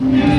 Yeah.